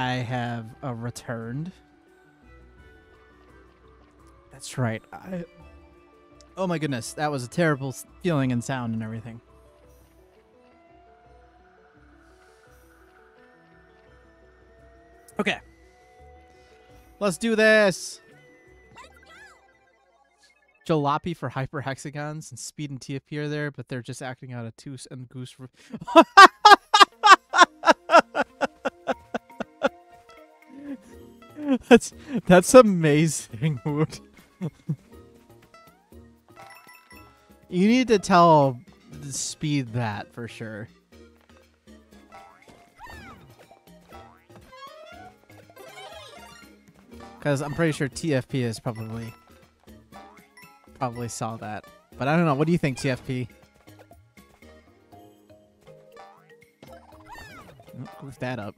I have uh, returned. That's right. I. Oh my goodness, that was a terrible feeling and sound and everything. Okay. Let's do this. Jalopy for hyper hexagons and speed and TFP are there, but they're just acting out a Toos and Goose. that's that's amazing. Woot. you need to tell the speed that for sure. Because I'm pretty sure TFP is probably probably saw that. But I don't know. What do you think, TFP? Oh, that up.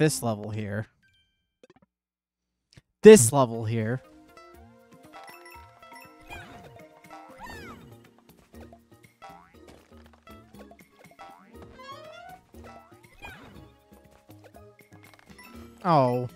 This level here. This hmm. level here. Oh.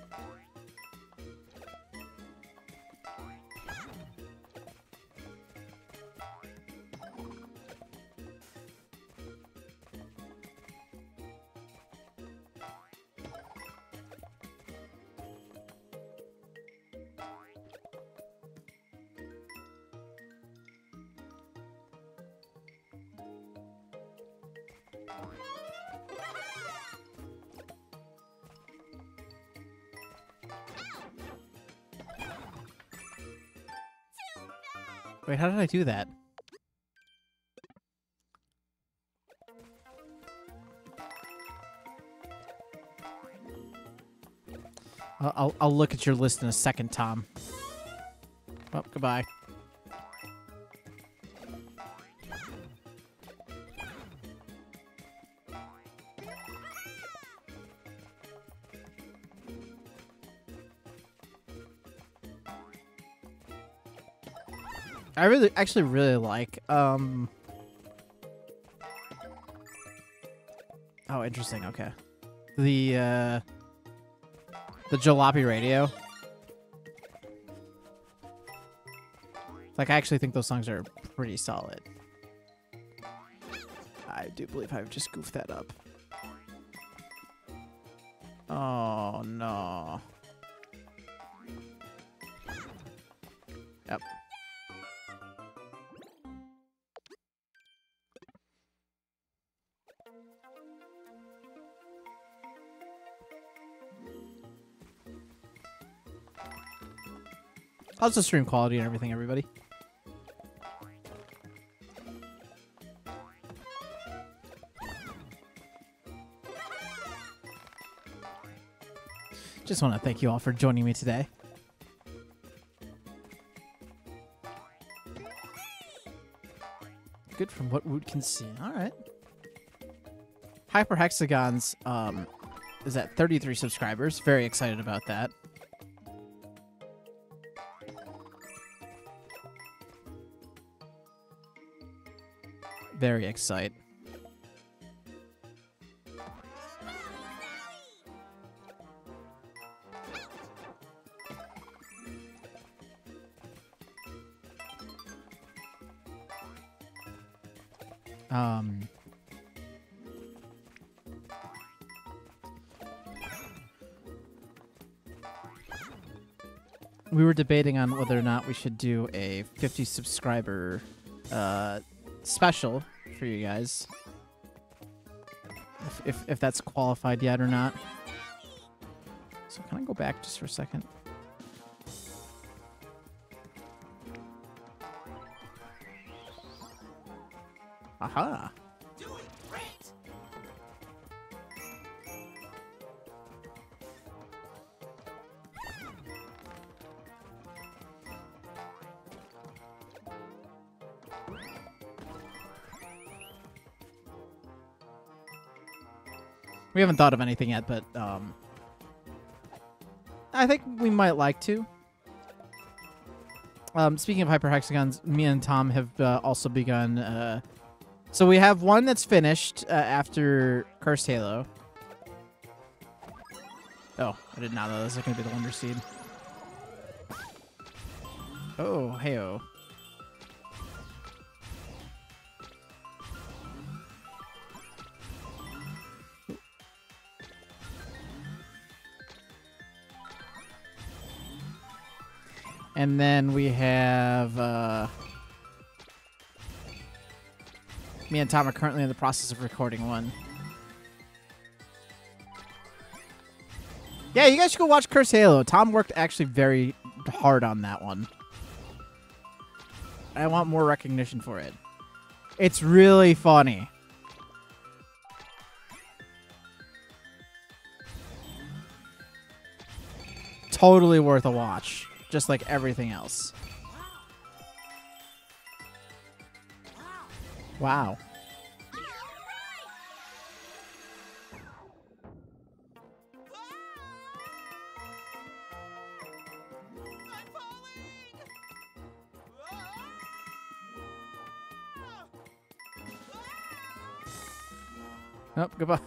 Wait, how did I do that? I'll, I'll, look at your list in a second, Tom. Oh, goodbye. Actually, really like. Um. Oh, interesting. Okay. The uh, the Jalopy radio. Like, I actually think those songs are pretty solid. I do believe I've just goofed that up. Oh no. How's the stream quality and everything, everybody? Just want to thank you all for joining me today. Good from what Woot can see. All right. Hyper Hexagons um, is at 33 subscribers. Very excited about that. Very excited. Um, we were debating on whether or not we should do a 50 subscriber uh, special for you guys. If, if, if that's qualified yet or not. So can I go back just for a second? Aha. Haven't thought of anything yet, but um, I think we might like to. Um, speaking of hyper hexagons, me and Tom have uh, also begun. Uh, so we have one that's finished uh, after Cursed Halo. Oh, I did not know this was going to be the Wonder Seed. Oh, heyo. And then we have uh, me and Tom are currently in the process of recording one. Yeah, you guys should go watch Cursed Halo. Tom worked actually very hard on that one. I want more recognition for it. It's really funny. Totally worth a watch just like everything else. Wow. Oh, goodbye.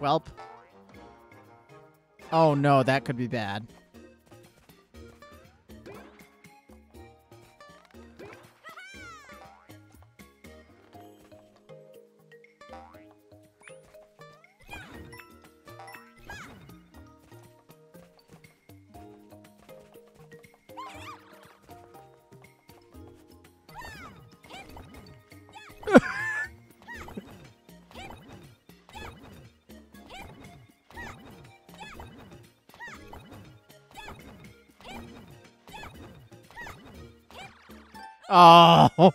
Welp. Oh no, that could be bad.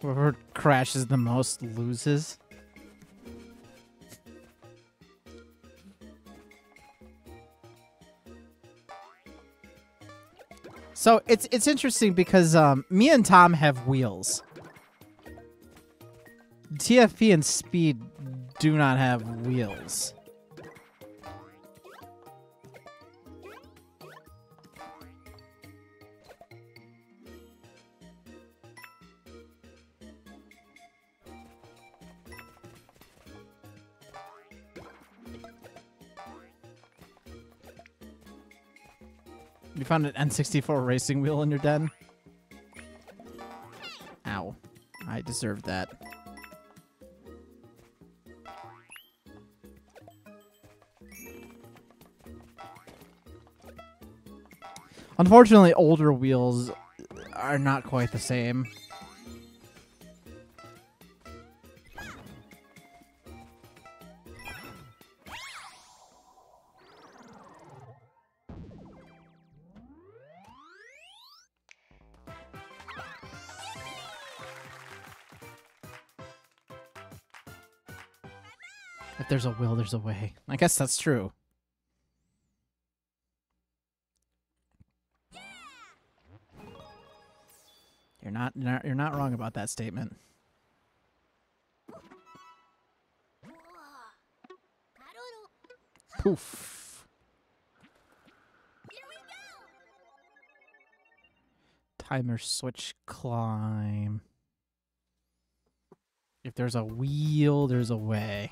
Whoever crashes the most loses. So it's it's interesting because um, me and Tom have wheels. TFP and Speed do not have wheels. Found an N64 racing wheel in your den? Ow. I deserved that. Unfortunately, older wheels are not quite the same. There's a will, there's a way. I guess that's true. You're not you're not wrong about that statement. Poof. Timer switch climb. If there's a wheel, there's a way.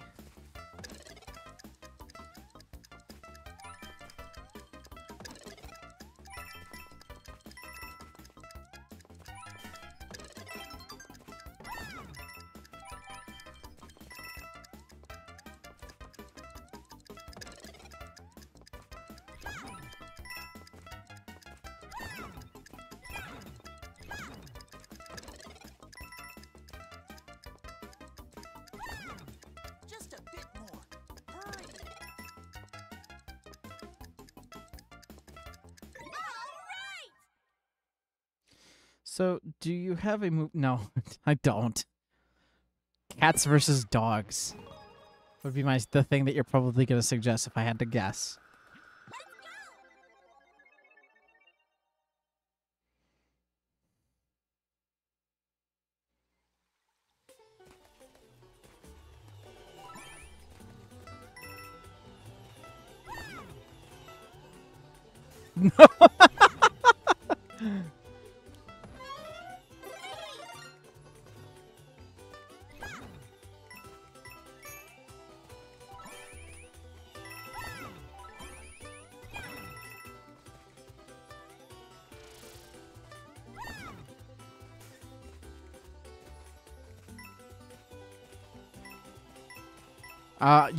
Have a move? No, I don't. Cats versus dogs would be my the thing that you're probably going to suggest if I had to guess.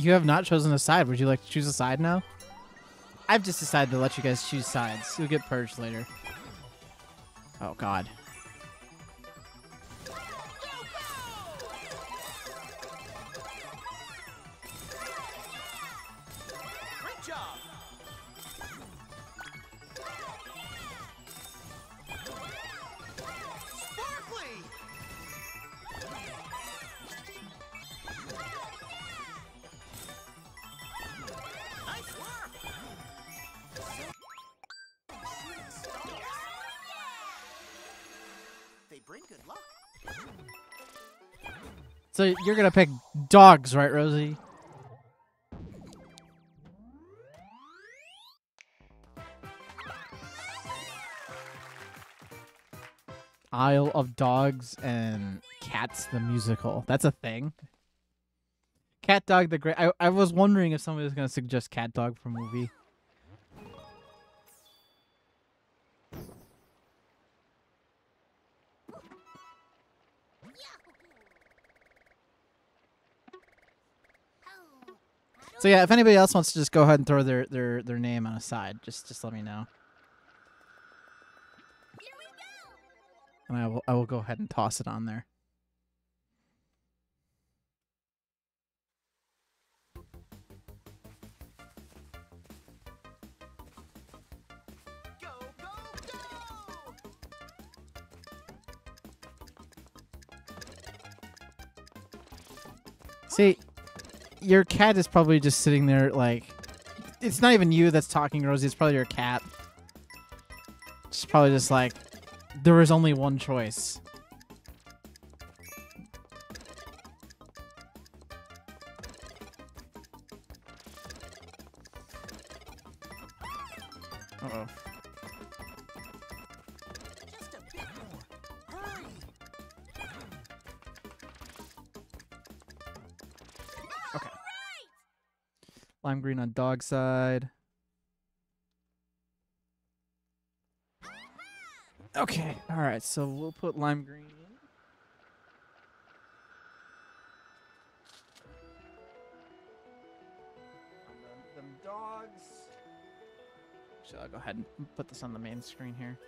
You have not chosen a side. Would you like to choose a side now? I've just decided to let you guys choose sides. You'll get purged later. Oh, God. Great job. So you're gonna pick dogs, right, Rosie? Isle of Dogs and Cats the musical. That's a thing. Cat Dog the Great. I, I was wondering if somebody was gonna suggest Cat Dog for movie. So yeah, if anybody else wants to just go ahead and throw their their their name on a side, just just let me know. And I will I will go ahead and toss it on there. See, your cat is probably just sitting there like it's not even you that's talking, Rosie. It's probably your cat. It's probably just like there was only one choice. Lime green on dog side. Okay, all right. So we'll put lime green. in. Them, dogs. Actually, I'll go ahead and put this on the main screen here.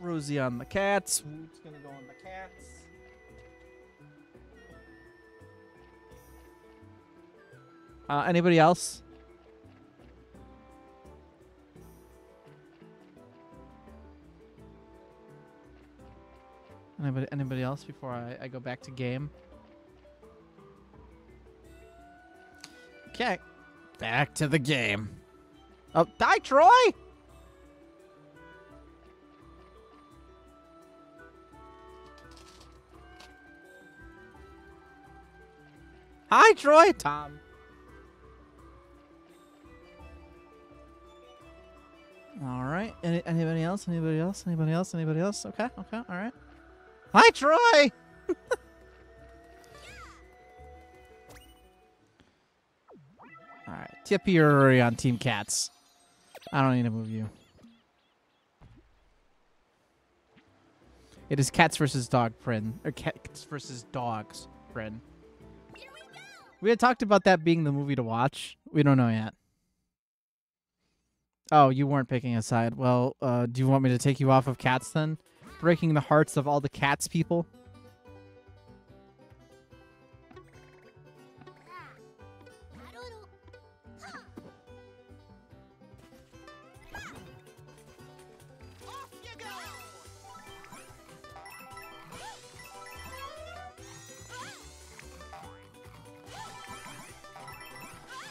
Rosie on the cats. Woot's gonna go on the cats. Uh, anybody else? Anybody, anybody else before I, I go back to game? Okay, back to the game. Oh, die, Troy! Hi, Troy. Tom. All right. Any, anybody else? Anybody else? Anybody else? Anybody else? Okay. Okay. All right. Hi, Troy. all right. Tippy or Rory on Team Cats. I don't need to move you. It is cats versus dog, friend. Or cats versus dogs, friend. We had talked about that being the movie to watch. We don't know yet. Oh, you weren't picking a side. Well, uh, do you want me to take you off of cats then? Breaking the hearts of all the cats people?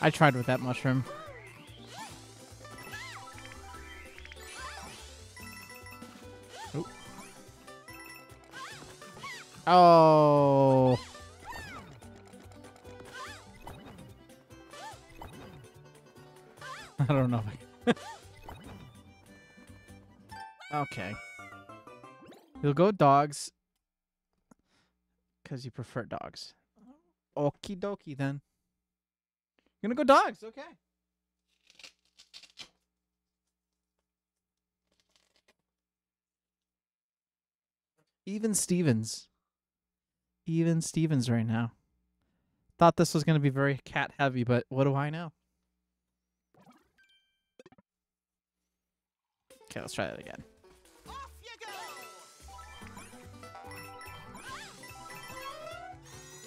I tried with that mushroom. You'll go dogs. Because you prefer dogs. Okie dokie then. You're gonna go dogs, okay. Even Stevens. Even Stevens right now. Thought this was gonna be very cat heavy, but what do I know? Okay, let's try that again.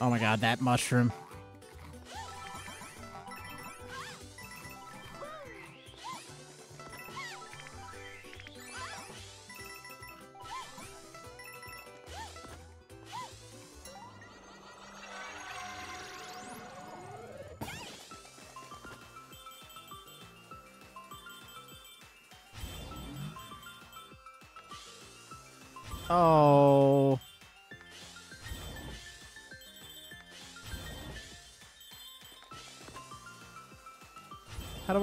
Oh my god, that mushroom.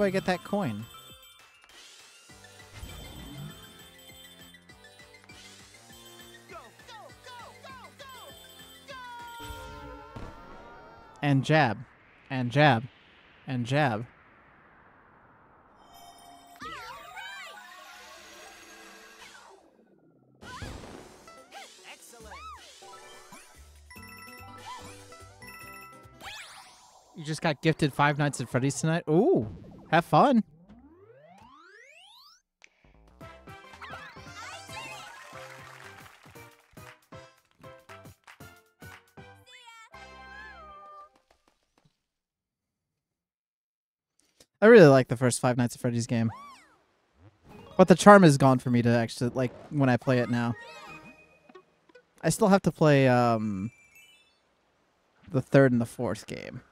Do I get that coin? Go, go, go! And jab. And jab. And jab. You just got gifted Five Nights at Freddy's tonight? Ooh. Have fun. I really like the first Five Nights at Freddy's game. But the charm is gone for me to actually like when I play it now. I still have to play um the third and the fourth game.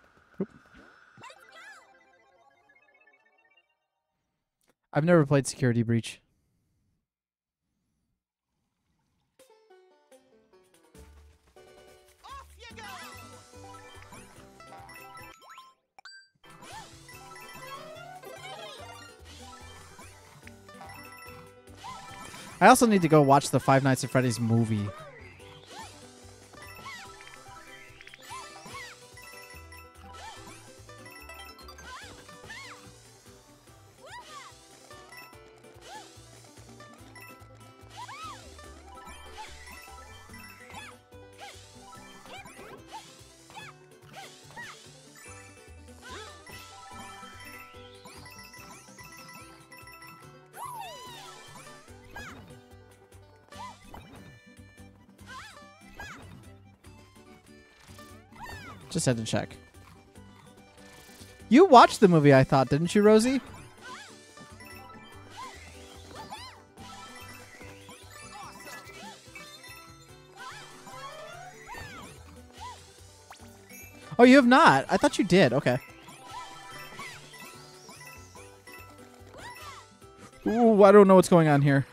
I've never played Security Breach. I also need to go watch the Five Nights at Freddy's movie. To check. You watched the movie, I thought, didn't you, Rosie? Oh, you have not. I thought you did. Okay. Ooh, I don't know what's going on here.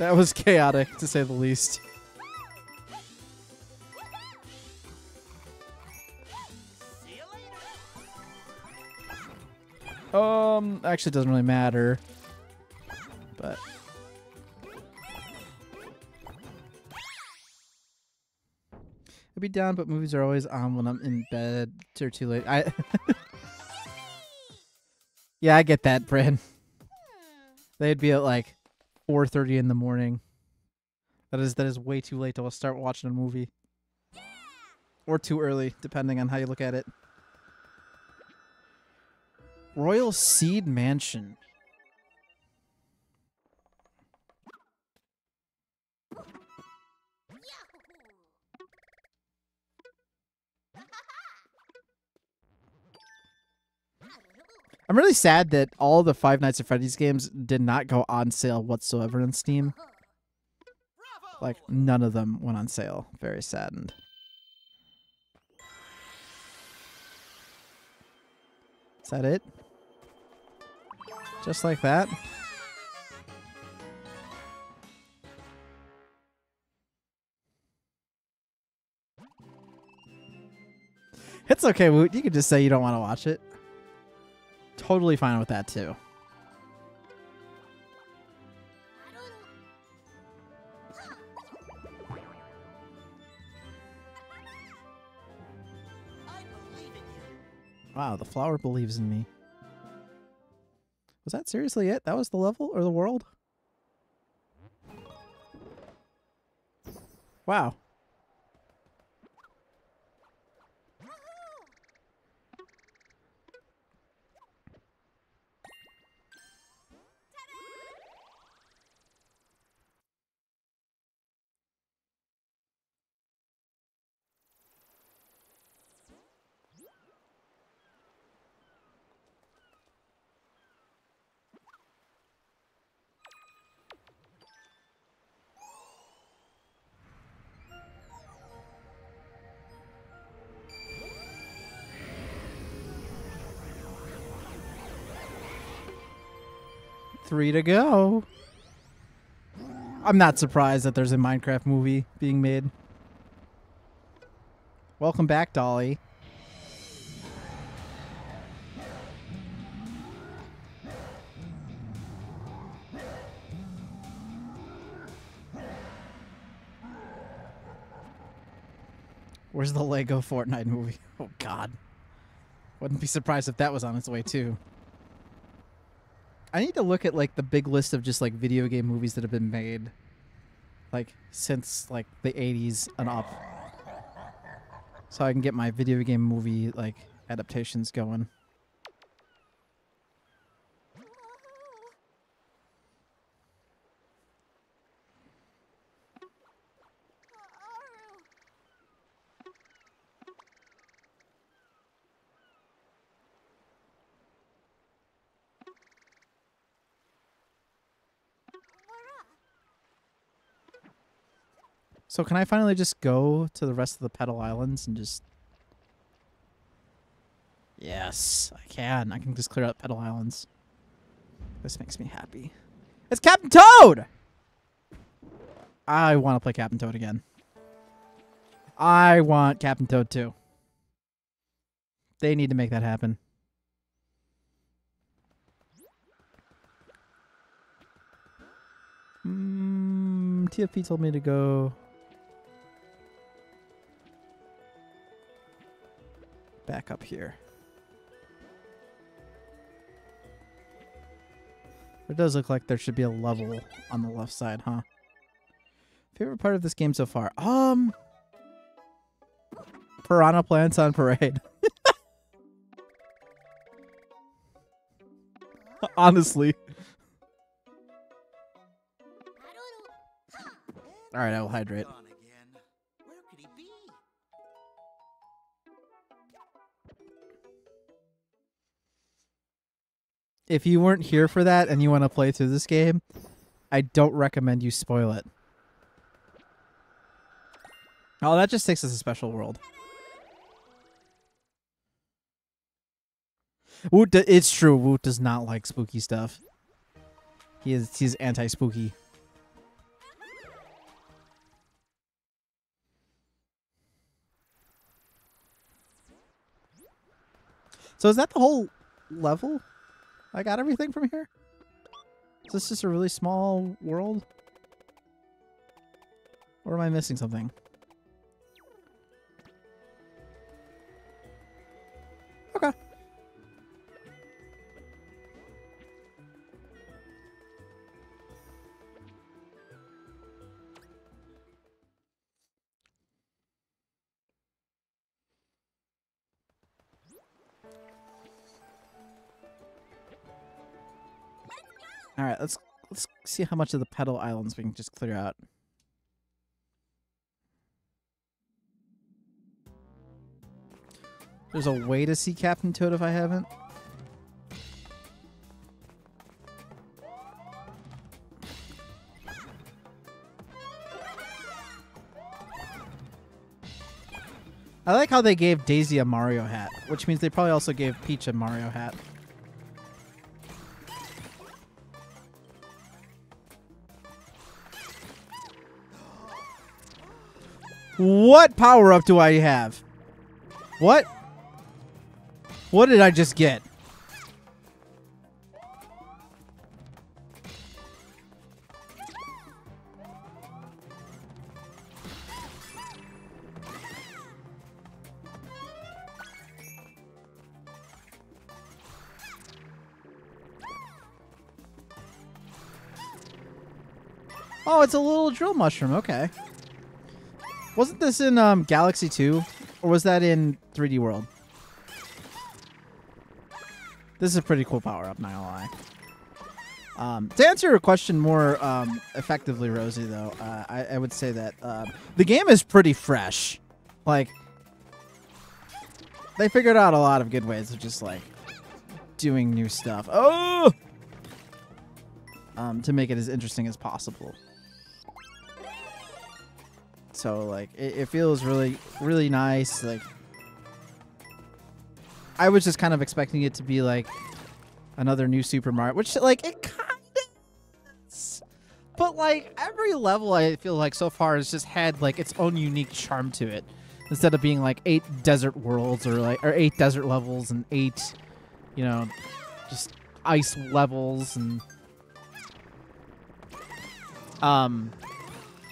That was chaotic, to say the least. Um, actually, doesn't really matter. But I'd be down, but movies are always on when I'm in bed or too late. I yeah, I get that, Bryn. They'd be at like 4:30 in the morning. That is that is way too late to start watching a movie, or too early, depending on how you look at it. Royal Seed Mansion. I'm really sad that all the Five Nights at Freddy's games did not go on sale whatsoever on Steam. Like, none of them went on sale. Very saddened. Is that it? Just like that? It's okay, Woot. You can just say you don't want to watch it. Totally fine with that too. Wow, the flower believes in me. That seriously it? That was the level or the world? Wow. Three to go. I'm not surprised that there's a Minecraft movie being made. Welcome back, Dolly. Where's the Lego Fortnite movie? Oh God. Wouldn't be surprised if that was on its way too. I need to look at like the big list of just like video game movies that have been made like since like the 80s and up. So I can get my video game movie like adaptations going. So can I finally just go to the rest of the Petal Islands and just Yes, I can. I can just clear out Petal Islands. This makes me happy. It's Captain Toad! I want to play Captain Toad again. I want Captain Toad too. They need to make that happen. Mm, TFP told me to go back up here. It does look like there should be a level on the left side, huh? Favorite part of this game so far? Um, Piranha Plants on Parade. Honestly. All right, I will hydrate. If you weren't here for that and you want to play through this game, I don't recommend you spoil it. Oh, that just takes us a special world. Woot, it's true. Woot does not like spooky stuff. He is he's anti-spooky. So is that the whole level? I got everything from here? Is this just a really small world? Or am I missing something? See how much of the Petal Islands we can just clear out. There's a way to see Captain Toad if I haven't. I like how they gave Daisy a Mario hat, which means they probably also gave Peach a Mario hat. What power up do I have? What? What did I just get? Oh, it's a little drill mushroom. Okay. Wasn't this in um, Galaxy 2? Or was that in 3D World? This is a pretty cool power up, not gonna lie. Um, to answer your question more um, effectively, Rosie, though, uh, I, I, would say that uh, the game is pretty fresh. Like, they figured out a lot of good ways of just like doing new stuff. Oh, um, to make it as interesting as possible. So like it, it feels really really nice. Like I was just kind of expecting it to be like another new Super Mario, which like it kind of. But like every level I feel like so far has just had like its own unique charm to it. Instead of being like eight desert worlds or like or eight desert levels and eight, you know, just ice levels and um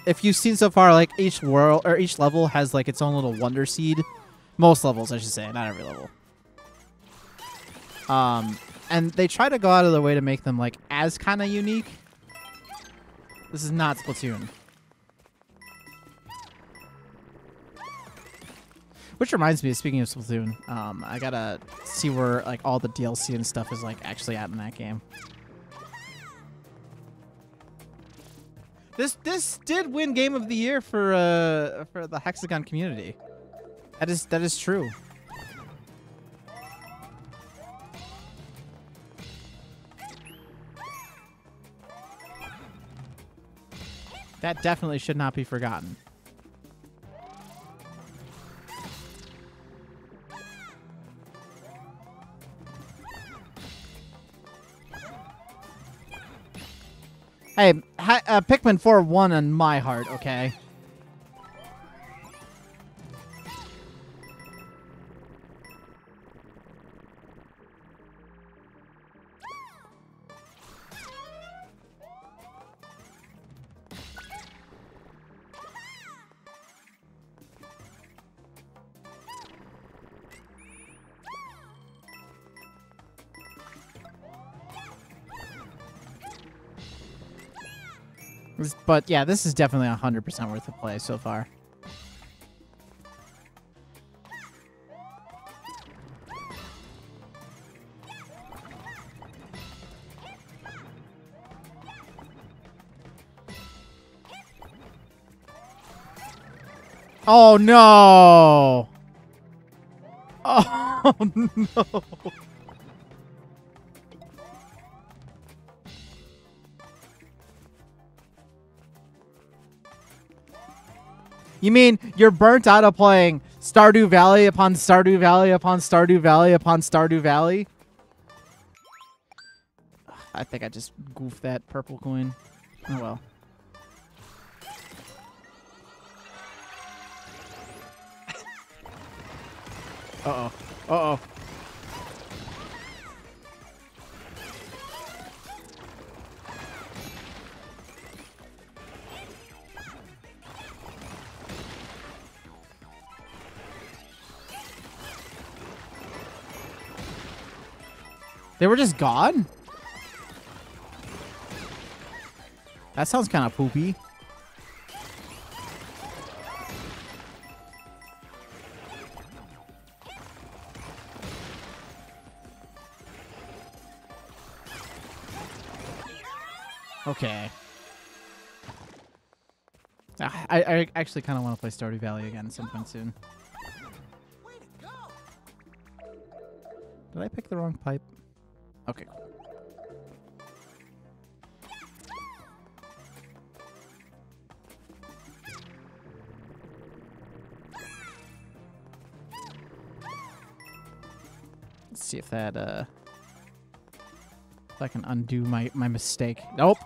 if you've seen so far, like each world or each level has like its own little wonder seed. Most levels, I should say, not every level. Um, and they try to go out of their way to make them like as kind of unique. This is not Splatoon. Which reminds me, speaking of Splatoon, um, I gotta see where like all the DLC and stuff is like actually at in that game. This this did win Game of the Year for uh for the Hexagon community. That is that is true. That definitely should not be forgotten. Hey, uh, Pikmin 4 won in my heart, okay? But yeah, this is definitely 100% worth the play so far. Oh no! Oh no! You mean you're burnt out of playing Stardew Valley upon Stardew Valley upon Stardew Valley upon Stardew Valley? I think I just goofed that purple coin. Oh well. Uh-oh. Uh-oh. They were just gone? That sounds kind of poopy. Okay. Ah, I, I actually kind of want to play Stardew Valley again at some point soon. Did I pick the wrong pipe? Okay. Let's see if that, uh... If I can undo my, my mistake. Nope!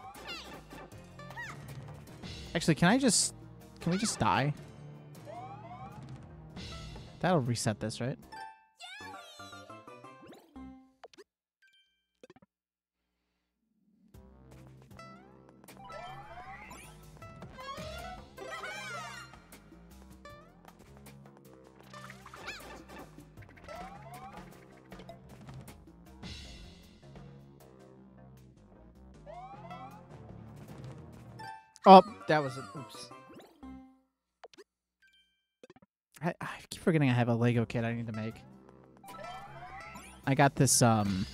Actually, can I just... Can we just die? That'll reset this, right? That was a oops. I, I keep forgetting I have a Lego kit I need to make. I got this um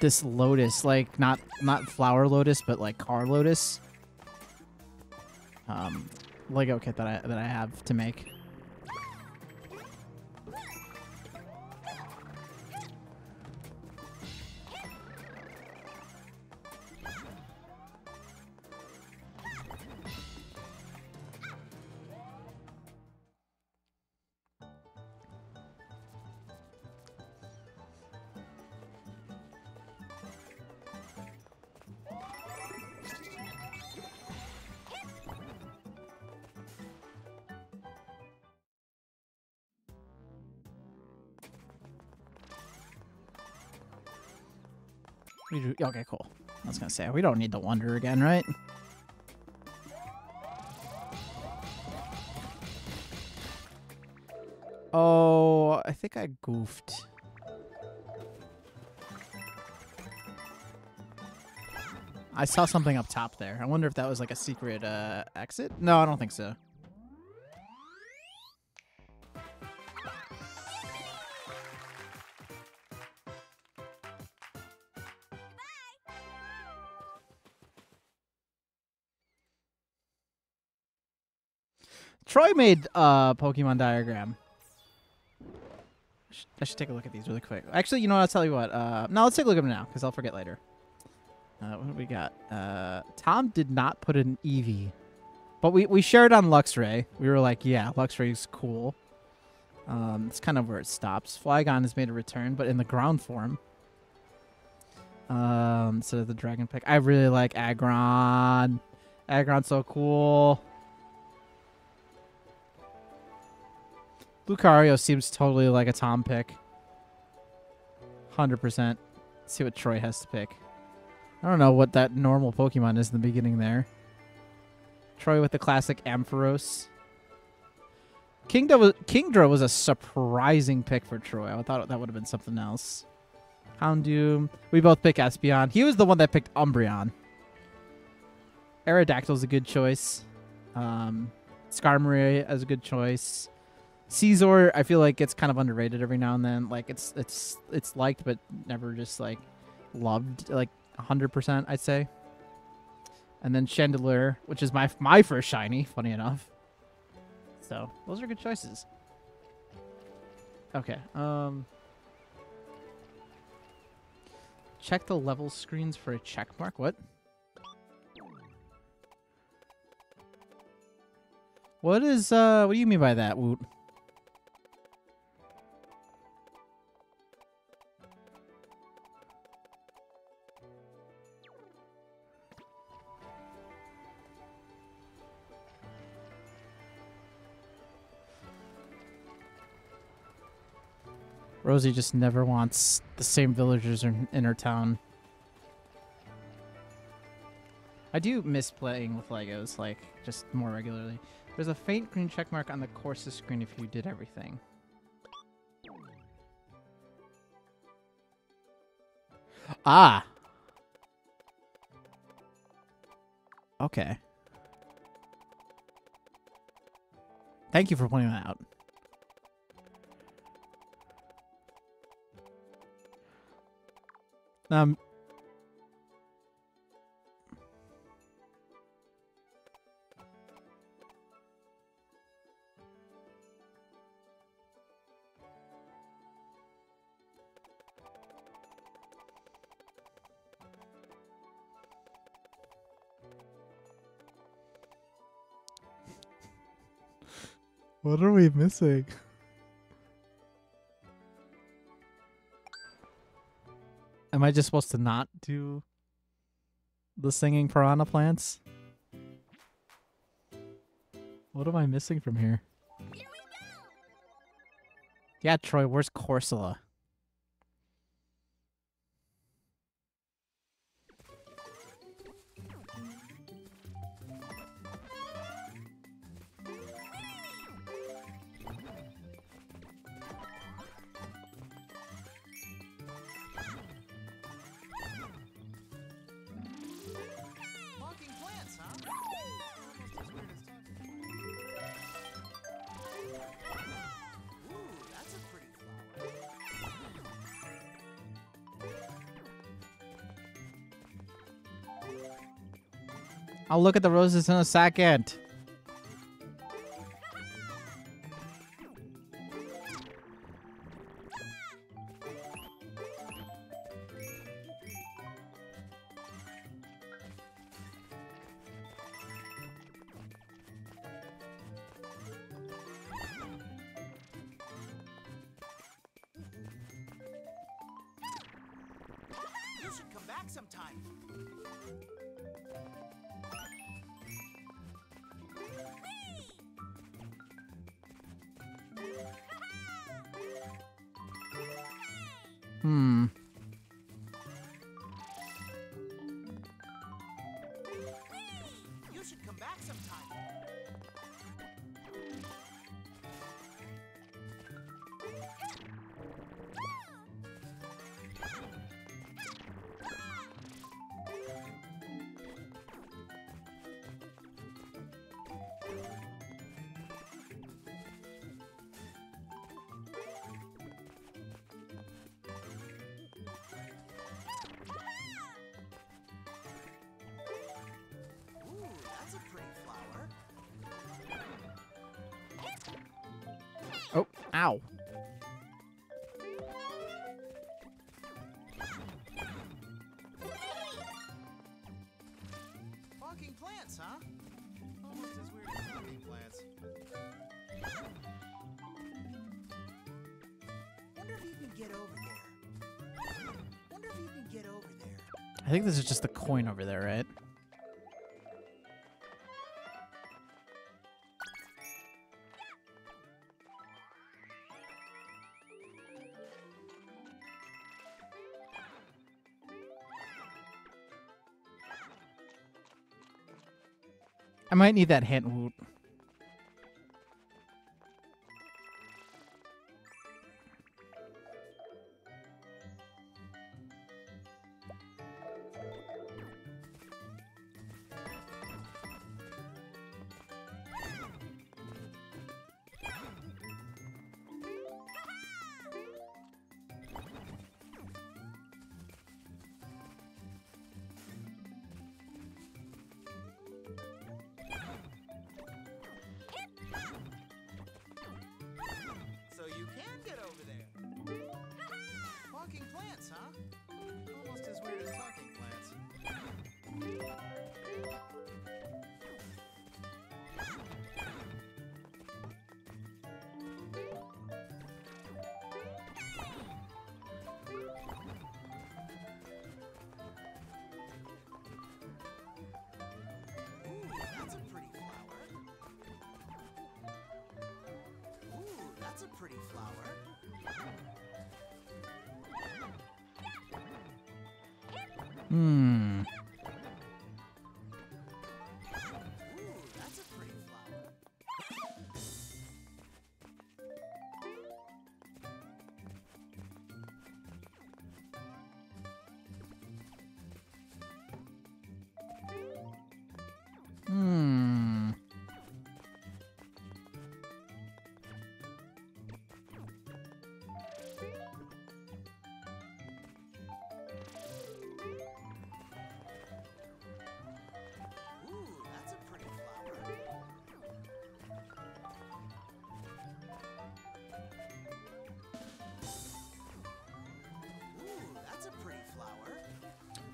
this lotus, like not not flower lotus, but like car lotus. Um Lego kit that I that I have to make. Okay, cool. I was gonna say we don't need to wonder again, right? Oh, I think I goofed. I saw something up top there. I wonder if that was like a secret uh, exit. No, I don't think so. Troy made a Pokemon diagram. I should, take a look at these really quick. Actually, you know what? I'll tell you what. Uh, no, let's take a look at them now because I'll forget later. Uh, what do we got? Uh, Tom did not put an Eevee. But we, we shared on Luxray. We were like, yeah, Luxray's cool. Um, it's kind of where it stops. Flygon has made a return, but in the ground form. Um, instead of the dragon pick. I really like Aggron. Aggron's so cool. Lucario seems totally like a Tom pick. 100%. see what Troy has to pick. I don't know what that normal Pokemon is in the beginning there. Troy with the classic Ampharos. Kingdra was, Kingdra was a surprising pick for Troy. I thought that would have been something else. Houndoom. We both pick Espeon. He was the one that picked Umbreon. Aerodactyl's a good choice. Um, Skarmory as a good choice. Scizor, I feel like gets kind of underrated every now and then. Like it's it's it's liked, but never just like loved like hundred percent. I'd say. And then Chandelure, which is my my first shiny, funny enough. So those are good choices. Okay. Um. Check the level screens for a check mark. What? What is uh? What do you mean by that, Woot? Rosie just never wants the same villagers in, in her town. I do miss playing with Legos, like, just more regularly. There's a faint green check mark on the courses screen if you did everything. Ah! Okay. Thank you for pointing that out. Um. What are we missing? Am I just supposed to not do the singing piranha plants? What am I missing from here? Yeah, Troy, where's Corsola? I'll look at the roses in a second. Plants, huh? Weird plants. Wonder if you can get over there. Wonder if you can get over there. I think this is just the coin over there, right? Might need that hint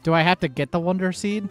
Do I have to get the wonder seed?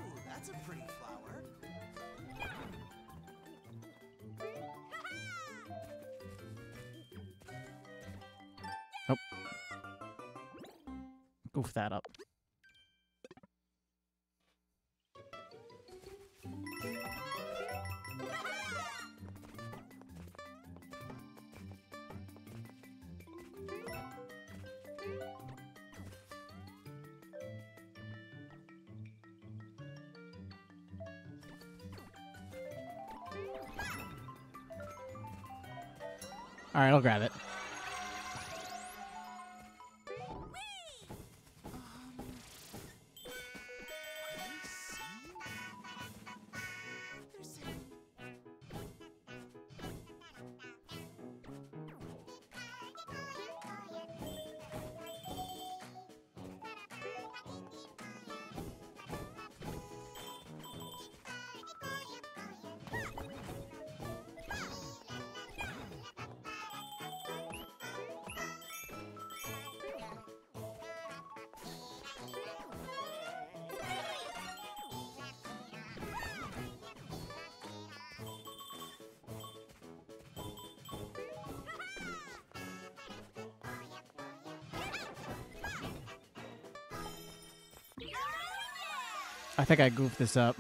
I think I goofed this up.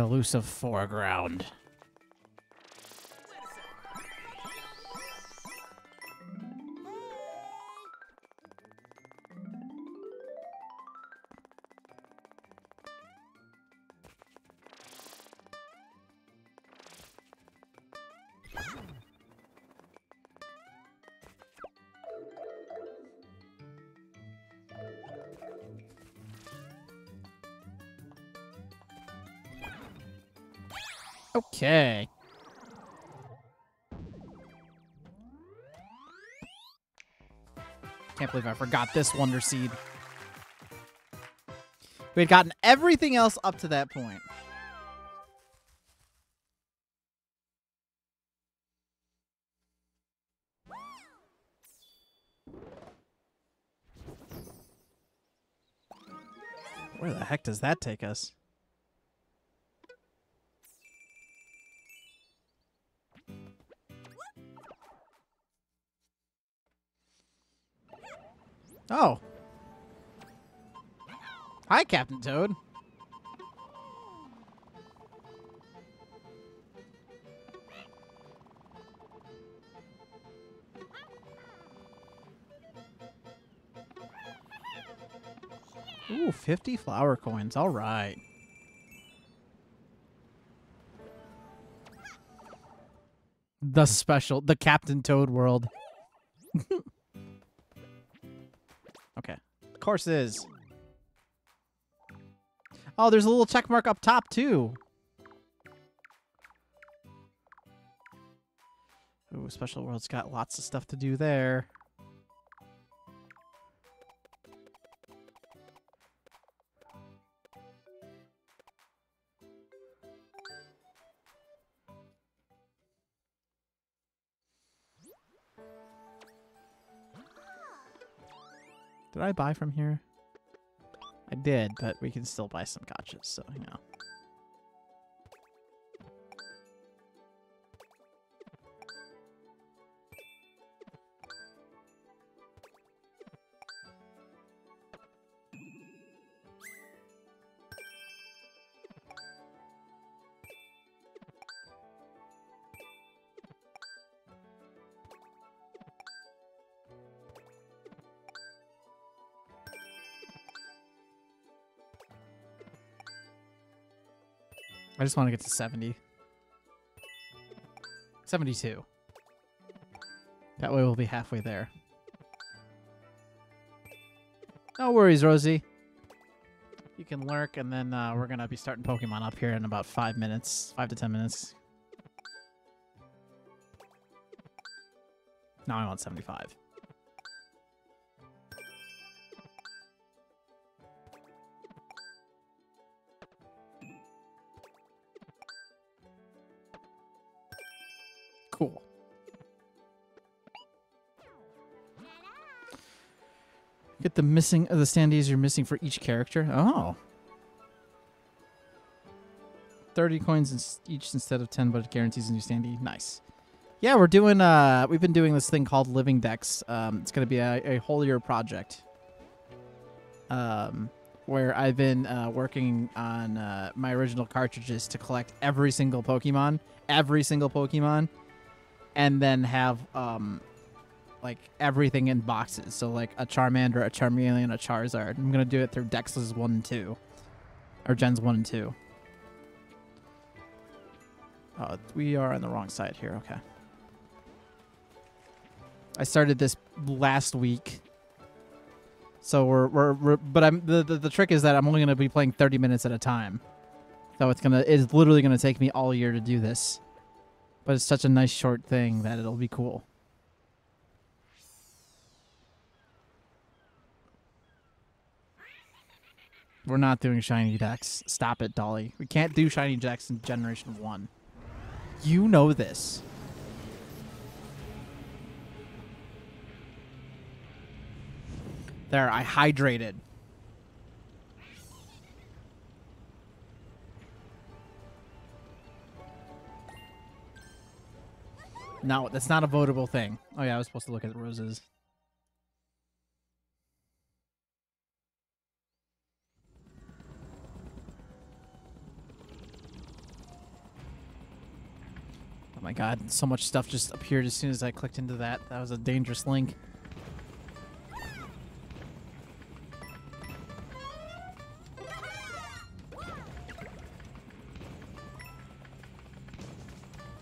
Elusive foreground. Okay. Can't believe I forgot this Wonder Seed. We had gotten everything else up to that point. Where the heck does that take us? Oh. Hi, Captain Toad. Ooh, 50 flower coins. All right. The special, the Captain Toad world. Course is. Oh, there's a little check mark up top, too. Ooh, Special World's got lots of stuff to do there. I buy from here? I did, but we can still buy some gotchas, so, you know. I just want to get to 70. 72. That way we'll be halfway there. No worries, Rosie. You can lurk, and then uh, we're going to be starting Pokemon up here in about five minutes. Five to ten minutes. Now I want 75. Get the missing uh, the standees you're missing for each character. Oh. 30 coins ins- each instead of 10 but it guarantees a new standee. Nice. Yeah, we're doing uh we've been doing this thing called Living Dex. Um it's going to be a, a whole year project. Um where I've been uh, working on uh, my original cartridges to collect every single Pokemon, every single Pokemon, and then have um, like everything in boxes. So like a Charmander, a Charmeleon, a Charizard. I'm gonna do it through Dex's one and two, or Gens one and two. Oh, we are on the wrong side here. Okay. I started this last week. So we're, we're, we're but I'm the, the the trick is that I'm only gonna be playing 30 minutes at a time. So it's gonna it's literally gonna take me all year to do this. But it's such a nice short thing that it'll be cool. We're not doing shiny dex. Stop it, Dolly. We can't do shiny dex in generation one. You know this. There, I hydrated. No, that's not a votable thing. Oh yeah, I was supposed to look at the roses. Oh my god, so much stuff just appeared as soon as I clicked into that. That was a dangerous link.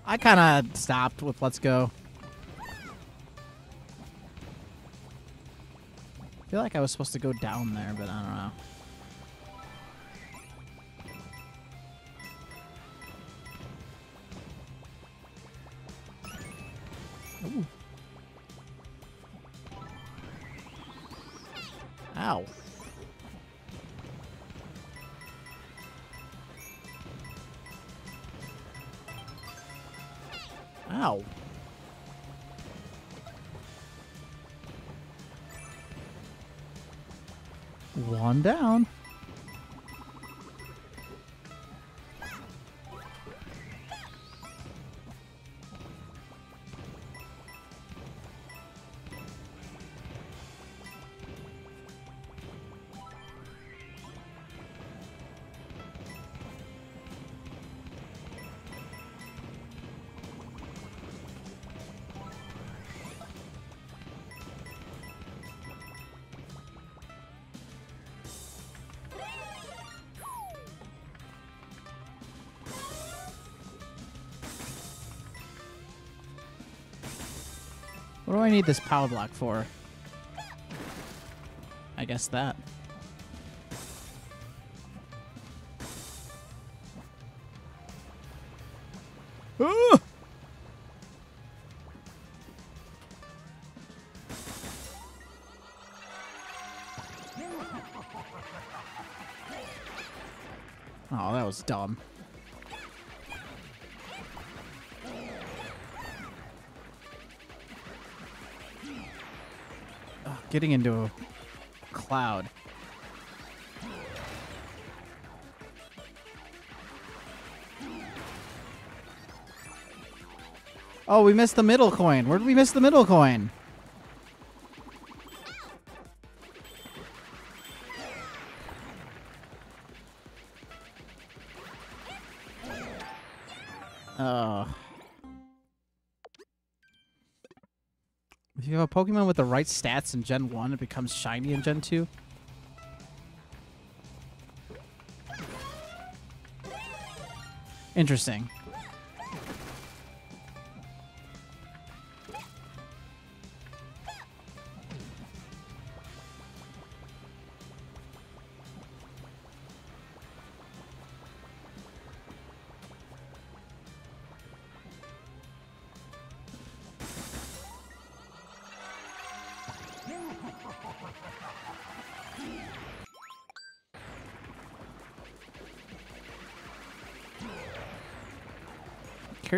I kind of stopped with Let's Go. I feel like I was supposed to go down there, but I don't know. Ow. Ow. One down. What do I need this power block for? I guess that. Ah! Oh, that was dumb. Getting into a cloud. Oh, we missed the middle coin. Where did we miss the middle coin? Pokemon with the right stats in Gen 1, it becomes shiny in Gen 2. Interesting.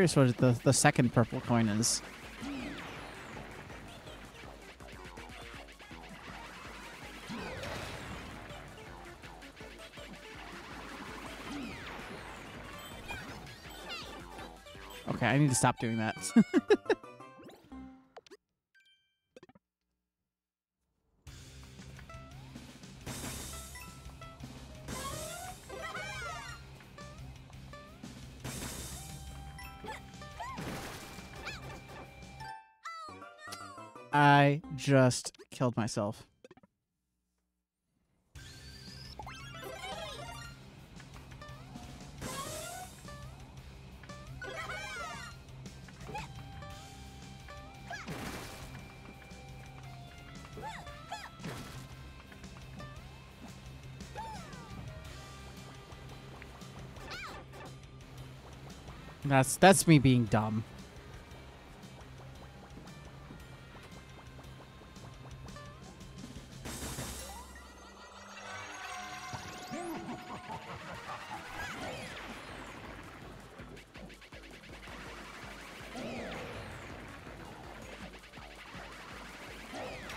curious what the, the second purple coin is. Okay, I need to stop doing that. just killed myself. That's that's me being dumb.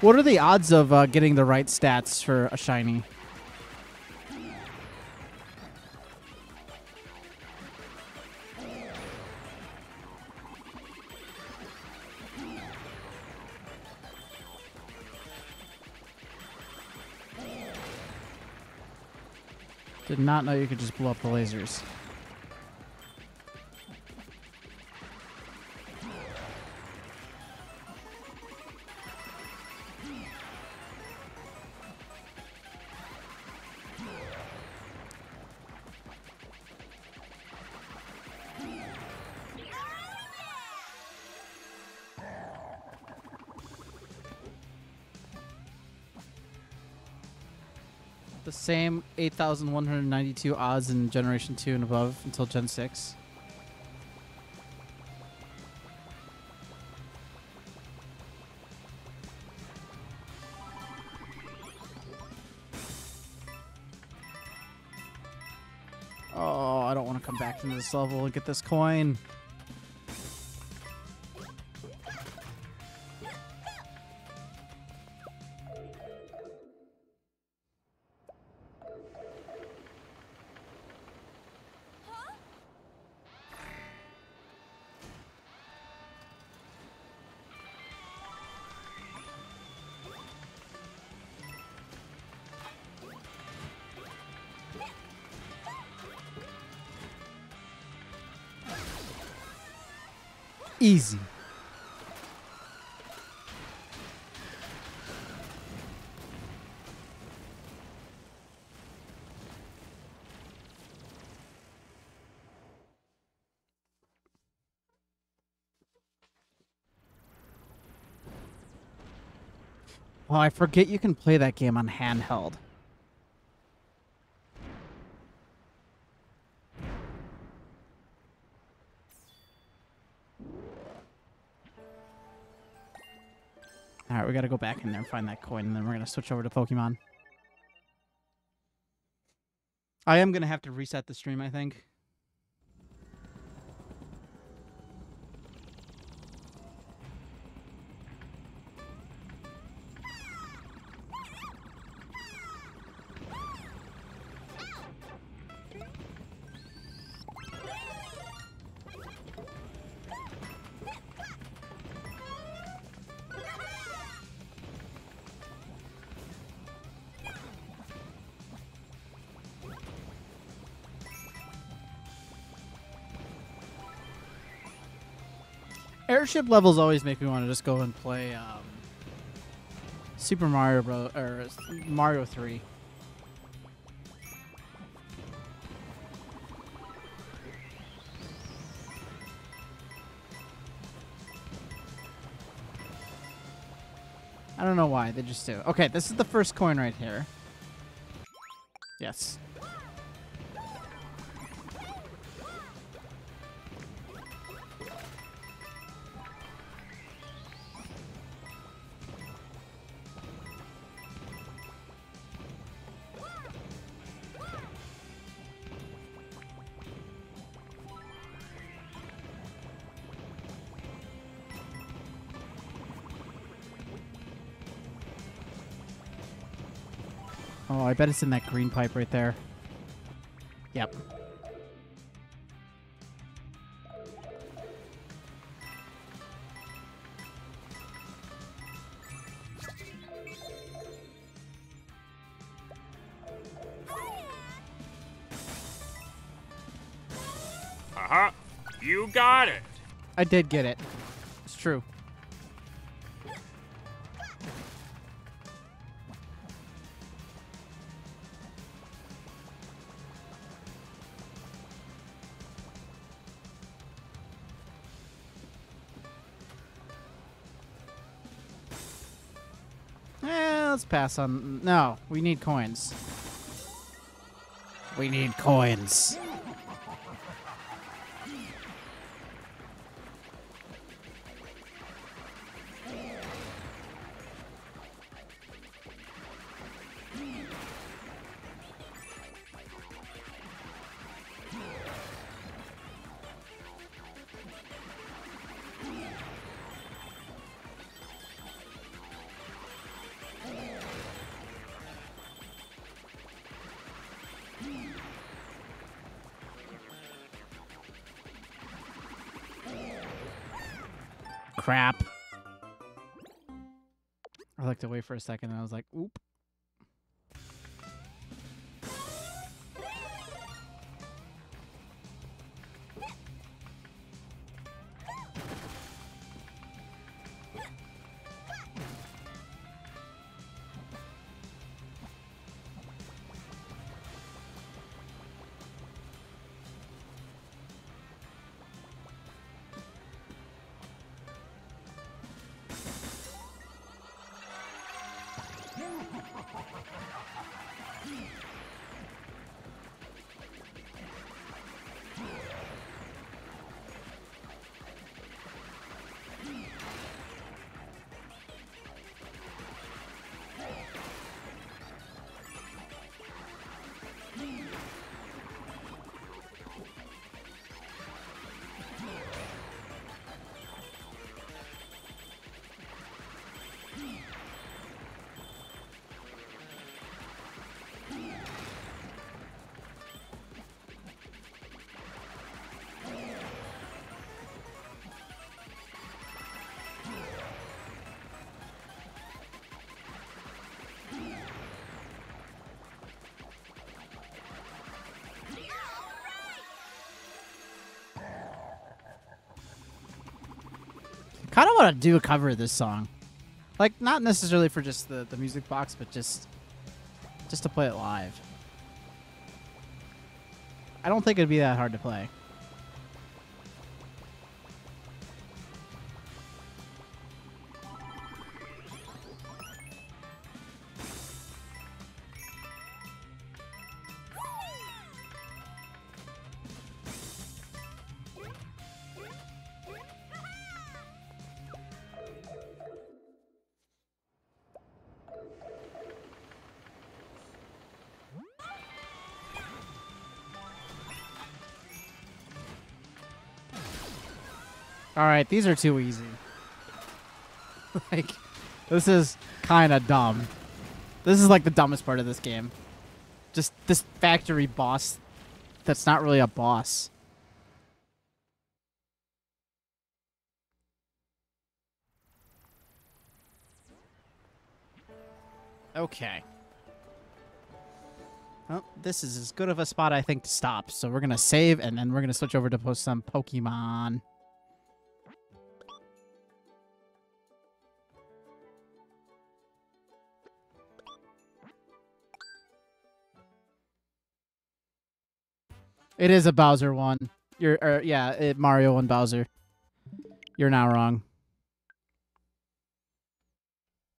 What are the odds of uh, getting the right stats for a shiny? Did not know you could just blow up the lasers. The same 8,192 odds in Generation 2 and above until Gen 6. Oh, I don't want to come back into this level and get this coin. Easy. Oh, I forget you can play that game on handheld. In there and find that coin, and then we're going to switch over to Pokemon. I am going to have to reset the stream, I think. Airship levels always make me want to just go and play um, Super Mario Bro or Mario 3. I don't know why, they just do. Okay, this is the first coin right here. Yes. I bet it's in that green pipe right there. Yep. Uh -huh. You got it! I did get it. It's true. Let's pass on. No, we need coins. We need coins. For a second and I was like, oop. Kind of want to do a cover of this song. Like, not necessarily for just the, the music box, but just just to play it live. I don't think it'd be that hard to play. All right, these are too easy. like, this is kind of dumb. This is like the dumbest part of this game. Just this factory boss that's not really a boss. Okay. Well, this is as good of a spot I think to stop. So we're going to save and then we're going to switch over to post some Pokemon. It is a Bowser one. You're, er, yeah, it, Mario and Bowser. You're not wrong.